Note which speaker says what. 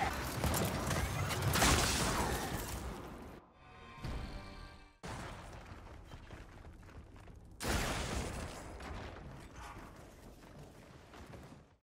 Speaker 1: set.